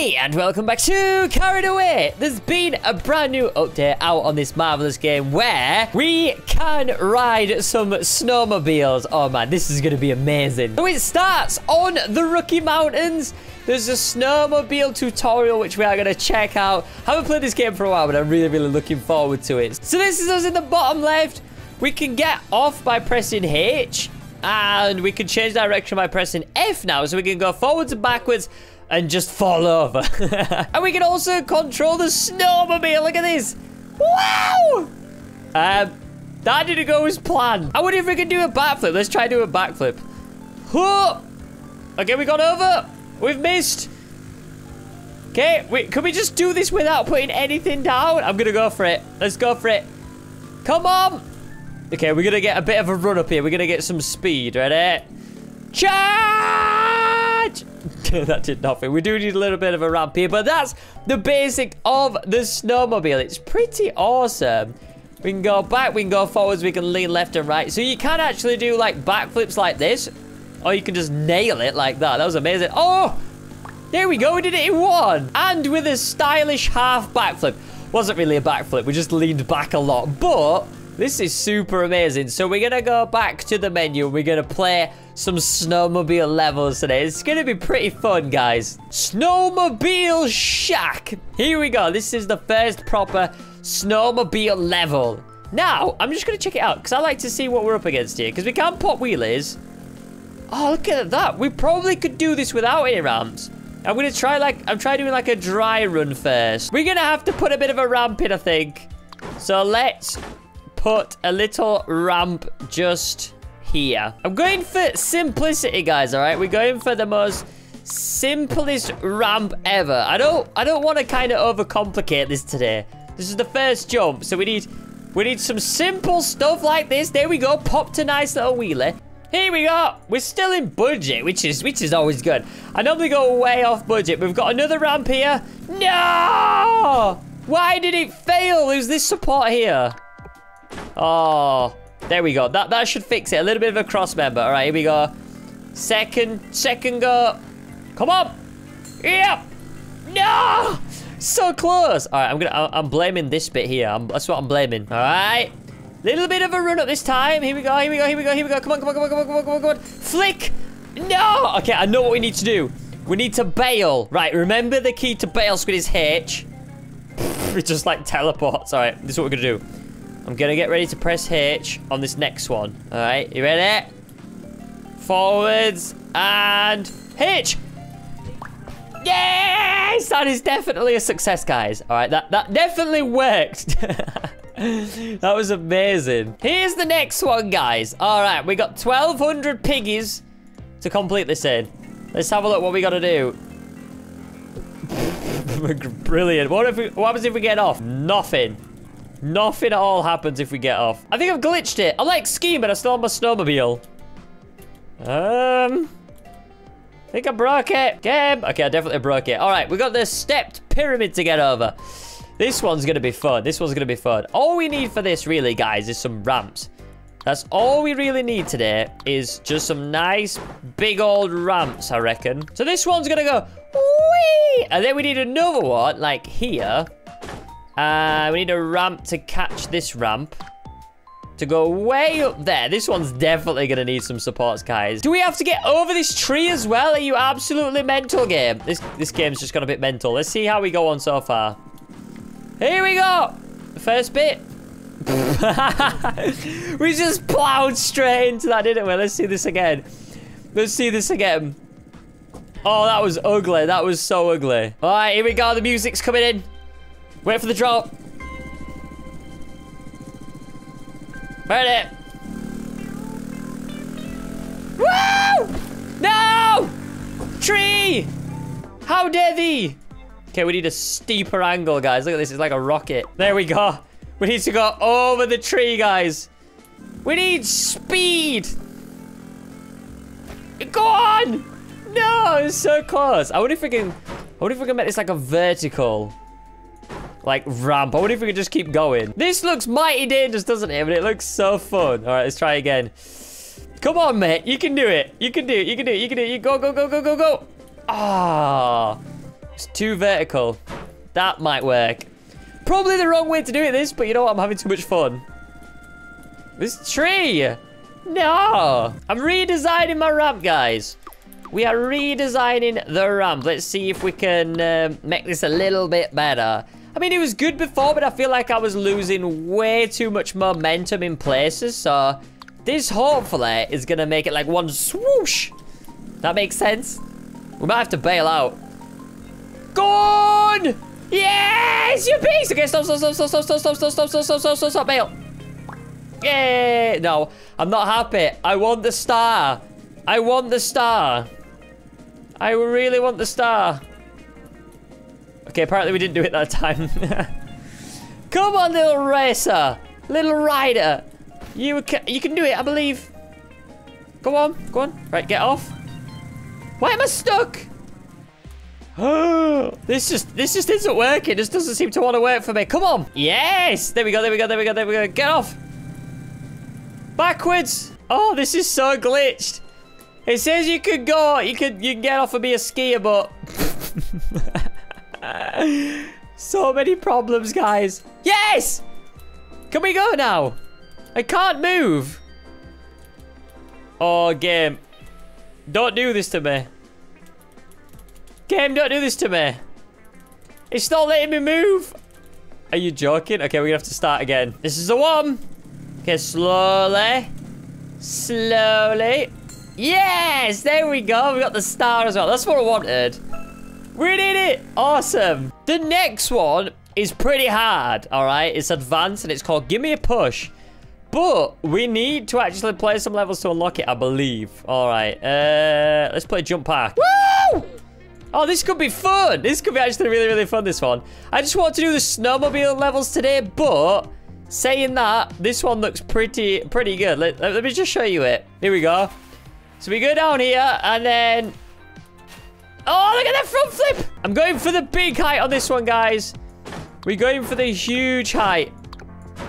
And welcome back to Carried Away. There's been a brand new update out on this marvelous game where we can ride some snowmobiles. Oh man, this is going to be amazing. So it starts on the Rookie Mountains. There's a snowmobile tutorial which we are going to check out. Haven't played this game for a while, but I'm really, really looking forward to it. So this is us in the bottom left. We can get off by pressing H. And we can change direction by pressing F now. So we can go forwards and backwards and just fall over. and we can also control the snowmobile. Look at this. Wow! Um, that didn't go as planned. I wonder if we can do a backflip. Let's try do a backflip. Whoa! Okay, we got over. We've missed. Okay, wait, can we just do this without putting anything down? I'm gonna go for it. Let's go for it. Come on! Okay, we're gonna get a bit of a run up here. We're gonna get some speed. Ready? Charge! that did nothing. We do need a little bit of a ramp here, but that's the basic of the snowmobile. It's pretty awesome. We can go back, we can go forwards, we can lean left and right. So you can actually do like backflips like this, or you can just nail it like that. That was amazing. Oh, there we go. We did it in one. And with a stylish half backflip. Wasn't really a backflip. We just leaned back a lot, but this is super amazing. So we're going to go back to the menu. We're going to play some snowmobile levels today. It's going to be pretty fun, guys. Snowmobile Shack. Here we go. This is the first proper snowmobile level. Now, I'm just going to check it out because I like to see what we're up against here because we can't pop wheelies. Oh, look at that. We probably could do this without any ramps. I'm going to try like, I'm trying doing like a dry run first. We're going to have to put a bit of a ramp in, I think. So let's put a little ramp just here. I'm going for simplicity, guys, all right? We're going for the most simplest ramp ever. I don't I don't want to kind of overcomplicate this today. This is the first jump, so we need we need some simple stuff like this. There we go. Popped a nice little wheelie. Here we go. We're still in budget, which is which is always good. I normally go way off budget. We've got another ramp here. No! Why did it fail? There's this support here. Oh, there we go. That, that should fix it. A little bit of a cross member. All right, here we go. Second, second go. Come on. Yep. No. So close. All right, I'm gonna. I'm blaming this bit here. I'm, that's what I'm blaming. All right. Little bit of a run up this time. Here we go. Here we go. Here we go. Here we go. Come on. Come on. Come on. Come on. Come on. Come on. Come on. Flick. No. Okay, I know what we need to do. We need to bail. Right. Remember the key to bail squid is H. It just like teleports. All right. This is what we're gonna do. I'm gonna get ready to press H on this next one. All right, you ready? Forwards and H. Yes, that is definitely a success, guys. All right, that that definitely worked. that was amazing. Here's the next one, guys. All right, we got 1,200 piggies to complete this in. Let's have a look what we got to do. Brilliant. What if we, what happens if we get off? Nothing. Nothing at all happens if we get off. I think I've glitched it. I like skiing, but I still have my snowmobile. Um... I think I broke it. Game. Okay, I definitely broke it. All right, we got the stepped pyramid to get over. This one's going to be fun. This one's going to be fun. All we need for this, really, guys, is some ramps. That's all we really need today is just some nice big old ramps, I reckon. So this one's going to go, wee! And then we need another one, like here. Uh, we need a ramp to catch this ramp. To go way up there. This one's definitely going to need some supports, guys. Do we have to get over this tree as well? Are you absolutely mental, game? This, this game's just got a bit mental. Let's see how we go on so far. Here we go. The first bit. we just plowed straight into that, didn't we? Let's see this again. Let's see this again. Oh, that was ugly. That was so ugly. All right, here we go. The music's coming in. Wait for the drop. Ready. Woo! No! Tree! How dare thee? Okay, we need a steeper angle, guys. Look at this. It's like a rocket. There we go. We need to go over the tree, guys. We need speed. Go on! No, it's so close. I wonder if we can... I wonder if we can make this like a vertical like ramp. I wonder if we could just keep going. This looks mighty dangerous, doesn't it? But it looks so fun. All right, let's try again. Come on, mate. You can do it. You can do it. You can do it. You can do it. You go, go, go, go, go, go. Ah. It's too vertical. That might work. Probably the wrong way to do it, this, but you know what? I'm having too much fun. This tree! No! I'm redesigning my ramp, guys. We are redesigning the ramp. Let's see if we can uh, make this a little bit better. I mean, it was good before, but I feel like I was losing way too much momentum in places. So this hopefully is going to make it like one swoosh. That makes sense. We might have to bail out. Gone! Yes, you beast! Okay, stop, stop, stop, stop, stop, stop, stop, stop, stop, stop, stop, stop, stop, stop, bail. Yay! No, I'm not happy. I want the star. I want the star. I really want the star. Okay, apparently we didn't do it that time. Come on, little racer. Little rider. You can, you can do it, I believe. Go on, go on. Right, get off. Why am I stuck? Oh, this just this just isn't working. This doesn't seem to want to work for me. Come on. Yes. There we go. There we go. There we go. There we go. Get off. Backwards. Oh, this is so glitched. It says you could go. You could you can get off and be a skier, but so many problems, guys. Yes. Can we go now? I can't move. Oh, game. Don't do this to me. Game, don't do this to me. It's not letting me move. Are you joking? Okay, we're gonna have to start again. This is the one. Okay, slowly. Slowly. Yes, there we go. We got the star as well. That's what I wanted. We did it. Awesome. The next one is pretty hard, all right? It's advanced and it's called Give Me a Push. But we need to actually play some levels to unlock it, I believe. All right, uh, let's play Jump Park. Woo! Oh, this could be fun. This could be actually really, really fun, this one. I just want to do the snowmobile levels today, but saying that, this one looks pretty, pretty good. Let, let me just show you it. Here we go. So we go down here, and then... Oh, look at that front flip! I'm going for the big height on this one, guys. We're going for the huge height.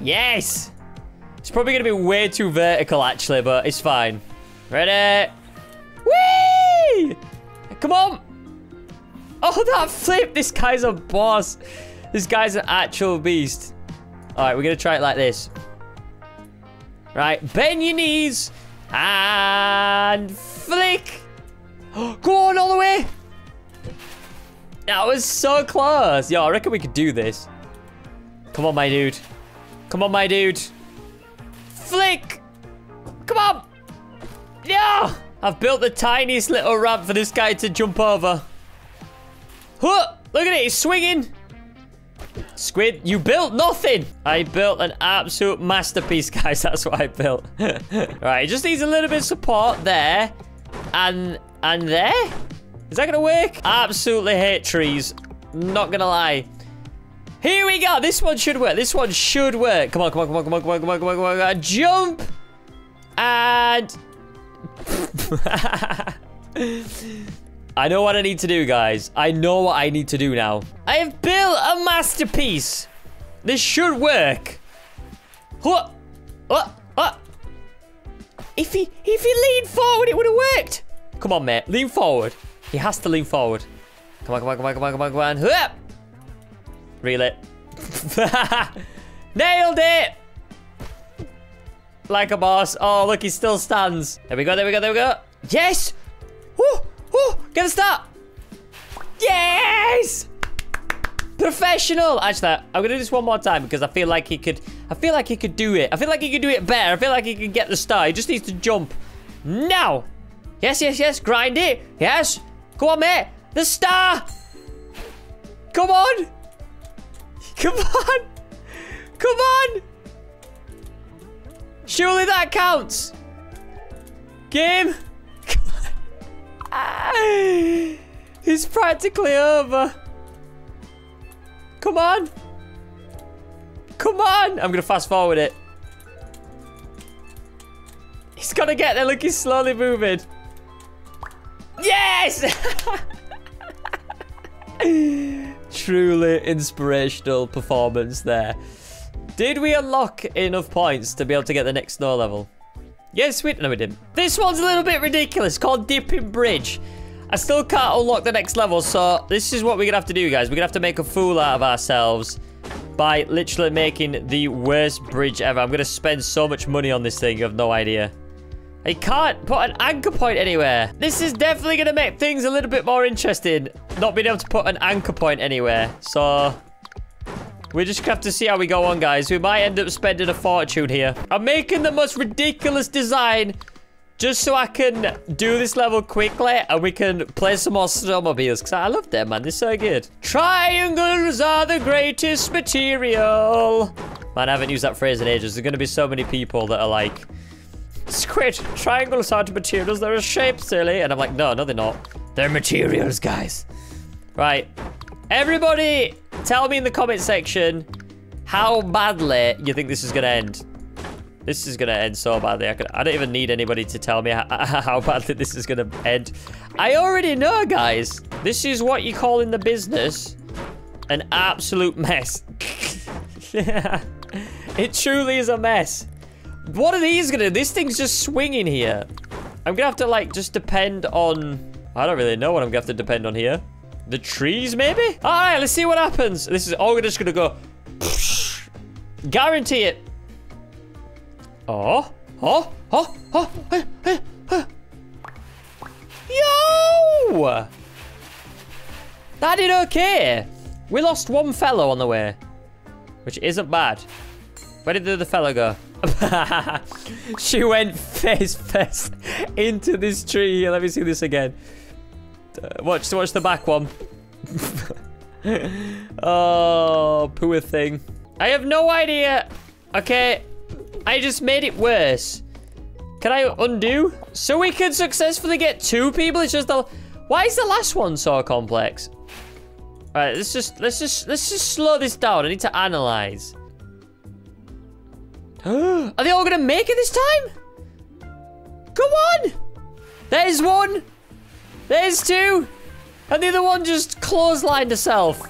Yes! It's probably going to be way too vertical, actually, but it's fine. Ready? Whee! Come on! Oh, that flip! This guy's a boss. This guy's an actual beast. All right, we're going to try it like this. Right, bend your knees and flick. Go on all the way. That was so close. Yo, I reckon we could do this. Come on, my dude. Come on, my dude. Flick. Come on. Yeah. I've built the tiniest little ramp for this guy to jump over. Huh! Look at it, he's swinging. Squid, you built nothing. I built an absolute masterpiece, guys. That's what I built. All right, it just needs a little bit of support there. And, and there? Is that going to work? Absolutely hate trees. Not going to lie. Here we go. This one should work. This one should work. Come on, come on, come on, come on, come on, come on, come on, come on. Come on. Jump. And... I know what I need to do, guys. I know what I need to do now. I have built a masterpiece. This should work. What? What? What? If he, if he leaned forward, it would have worked. Come on, mate. Lean forward. He has to lean forward. Come on, come on, come on, come on, come on, come on. Hup! Reel it. Nailed it! Like a boss. Oh, look, he still stands. There we go, there we go, there we go. Yes! Woo! Woo! Get a start! Yes! Professional! Actually, I'm gonna do this one more time because I feel like he could I feel like he could do it. I feel like he could do it better. I feel like he could get the star. He just needs to jump. Now! Yes, yes, yes. Grind it. Yes. Go on, mate. The star! Come on! Come on! Come on! Surely that counts! Game! It's practically over. Come on. Come on. I'm going to fast forward it. He's got to get there. Look, he's slowly moving. Yes! Truly inspirational performance there. Did we unlock enough points to be able to get the next snow level? Yes, we, no, we didn't. This one's a little bit ridiculous, called Dipping Bridge. I still can't unlock the next level, so this is what we're gonna have to do, guys. We're gonna have to make a fool out of ourselves by literally making the worst bridge ever. I'm gonna spend so much money on this thing, you have no idea. I can't put an anchor point anywhere. This is definitely gonna make things a little bit more interesting, not being able to put an anchor point anywhere. So, we just have to see how we go on, guys. We might end up spending a fortune here. I'm making the most ridiculous design just so I can do this level quickly and we can play some more snowmobiles because I love them, man. They're so good. Triangles are the greatest material. Man, I haven't used that phrase in ages. There's going to be so many people that are like, Squid, triangles aren't materials. They're a shape, silly. And I'm like, no, no, they're not. They're materials, guys. Right. Everybody, tell me in the comment section how badly you think this is going to end. This is going to end so badly. I, could, I don't even need anybody to tell me how, how badly this is going to end. I already know, guys. This is what you call in the business an absolute mess. yeah. It truly is a mess. What are these to do? This thing's just swinging here. I'm to have to, like, just depend on... I don't really know what I'm to have to depend on here. The trees, maybe? All right, let's see what happens. This is oh, all just going to go... Guarantee it. Oh, oh, oh, oh, hey, hey, hey. Yo! That did okay. We lost one fellow on the way, which isn't bad. Where did the other fellow go? she went face first into this tree. Here, let me see this again. Uh, watch, watch the back one. oh, poor thing. I have no idea. Okay, I just made it worse. Can I undo? So we can successfully get two people. It's just the. Why is the last one so complex? All right, let's just let's just let's just slow this down. I need to analyze. Are they all gonna make it this time? Come on! There's one. There's two. And the other one just clotheslined herself.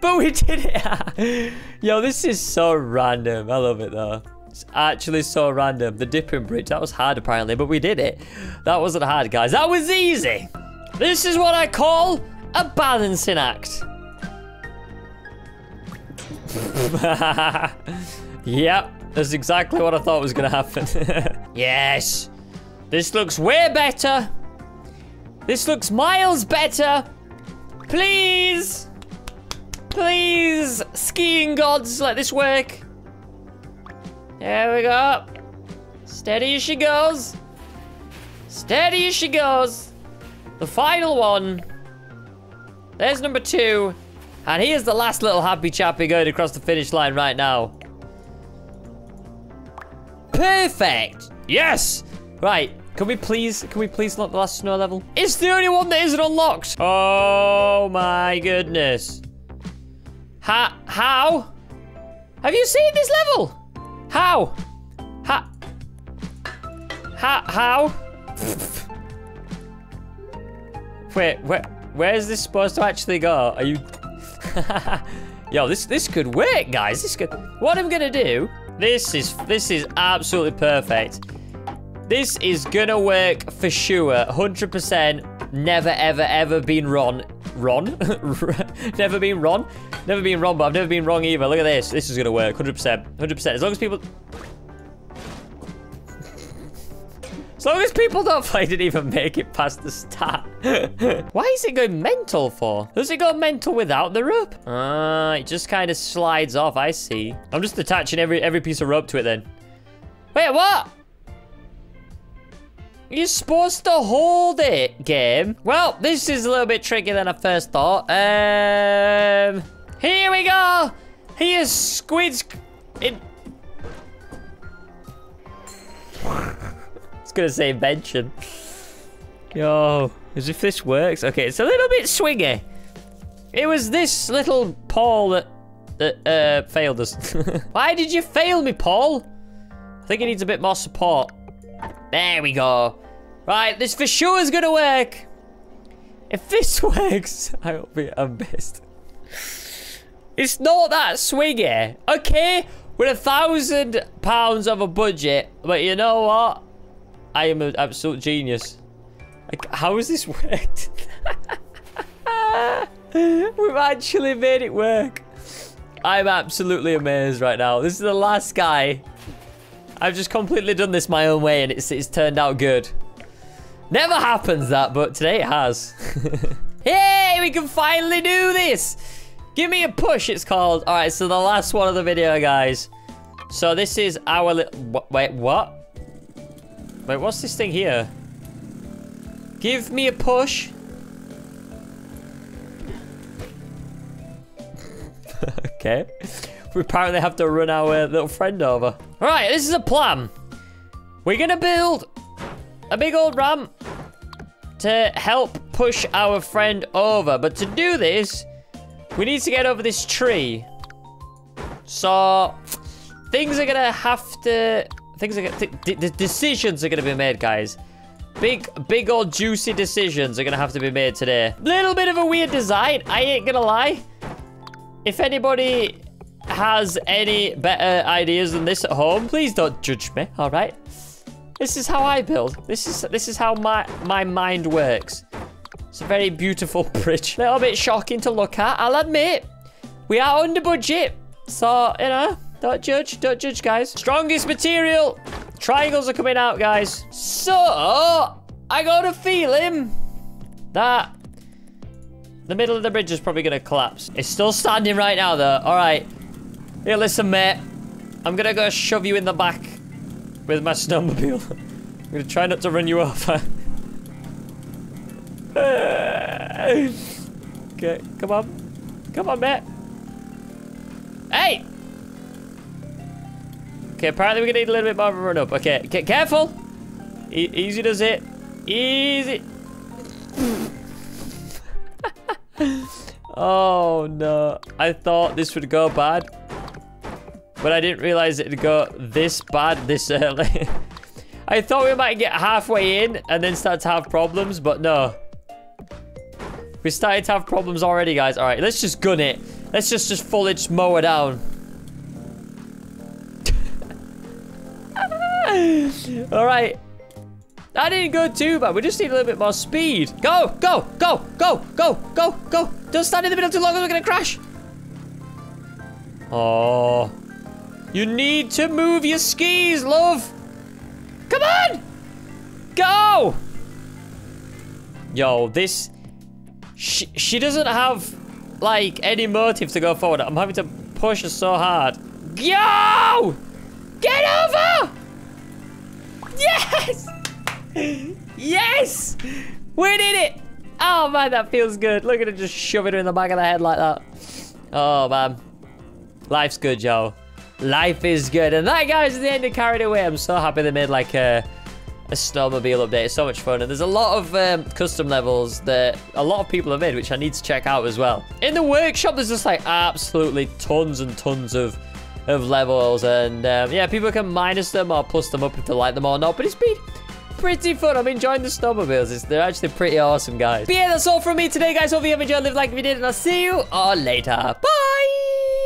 But we did it. Yo, this is so random. I love it though. It's actually so random. The dipping bridge, that was hard apparently, but we did it. That wasn't hard, guys. That was easy. This is what I call a balancing act. yep, that's exactly what I thought was going to happen. yes. This looks way better. This looks miles better. Please. Please, skiing gods, let this work. There we go. Steady as she goes. Steady as she goes. The final one. There's number two. And here's the last little happy chappy going across the finish line right now. Perfect. Yes. Right. Can we please, can we please unlock the last snow level? It's the only one that isn't unlocked. Oh my goodness. Ha, how? Have you seen this level? How? Ha, ha, How? Wait, where, where is this supposed to actually go? Are you... Yo, this this could work, guys. This could... What I'm gonna do... This is this is absolutely perfect. This is gonna work for sure. 100%. Never, ever, ever been wrong. Ron? never been wrong? Never been wrong, but I've never been wrong either. Look at this. This is to work. 100%. 100%. As long as people... As long as people don't it didn't even make it past the start. Why is it going mental for? Does it go mental without the rope? Ah, uh, it just kind of slides off. I see. I'm just attaching every every piece of rope to it then. Wait, what? You're supposed to hold it, game. Well, this is a little bit trickier than I first thought. Um, here we go. Here's Squid's... It... it's gonna say invention. Yo, as if this works. Okay, it's a little bit swingy. It was this little Paul that, that uh, failed us. Why did you fail me, Paul? I think he needs a bit more support. There we go. Right, this for sure is gonna work. If this works, I'll be amazed. It's not that swingy. Okay, with a thousand pounds of a budget, but you know what? I am an absolute genius. Like, how has this worked? We've actually made it work. I'm absolutely amazed right now. This is the last guy. I've just completely done this my own way and it's, it's turned out good. Never happens that, but today it has. hey, we can finally do this. Give me a push, it's called. All right, so the last one of the video, guys. So this is our little... Wait, what? Wait, what's this thing here? Give me a push. okay. We apparently have to run our uh, little friend over. All right, this is a plan. We're to build a big old ramp to help push our friend over. But to do this, we need to get over this tree. So, things are to have to... Things are to... The decisions are going to be made, guys. Big, big old juicy decisions are going to have to be made today. Little bit of a weird design. I ain't going to lie. If anybody has any better ideas than this at home, please don't judge me, all right? This is how I build. This is this is how my, my mind works. It's a very beautiful bridge. A little bit shocking to look at, I'll admit. We are under budget. So, you know, don't judge. Don't judge, guys. Strongest material. Triangles are coming out, guys. So, I got a feeling that the middle of the bridge is probably going to collapse. It's still standing right now, though. All right. Here, listen, mate. I'm going to go shove you in the back with my snowmobile. I'm going to try not to run you over. okay, come on. Come on, mate. Hey! Okay, apparently we're to need a little bit more of a run up. Okay, get careful. E easy does it. Easy. oh no. I thought this would go bad. But I didn't realize it'd go this bad this early. I thought we might get halfway in and then start to have problems, but no. We started to have problems already, guys. All right, let's just gun it. Let's just, just just mow it down. All right. That didn't go too bad. We just need a little bit more speed. Go, go, go, go, go, go, go. Don't stand in the middle too long or we're going to crash. Oh. You need to move your skis, love. Come on. Go. Yo, this... She, she doesn't have, like, any motive to go forward. I'm having to push her so hard. Yo! Get over! Yes! yes! We did it! Oh, man, that feels good. Look at it just shoving her in the back of the head like that. Oh, man. Life's good, yo. Life is good. And that, guys, is the end of Carried Away. I'm so happy they made, like, a, a snowmobile update. It's so much fun. And there's a lot of um, custom levels that a lot of people have made, which I need to check out as well. In the workshop, there's just, like, absolutely tons and tons of of levels and um, yeah people can minus them or plus them up if they like them or not but it's been pretty fun. I'm enjoying the snowmobiles. It's, they're actually pretty awesome, guys. But yeah, that's all from me today, guys. Hope you have enjoyed. Live like we did, and I'll see you all later. Bye!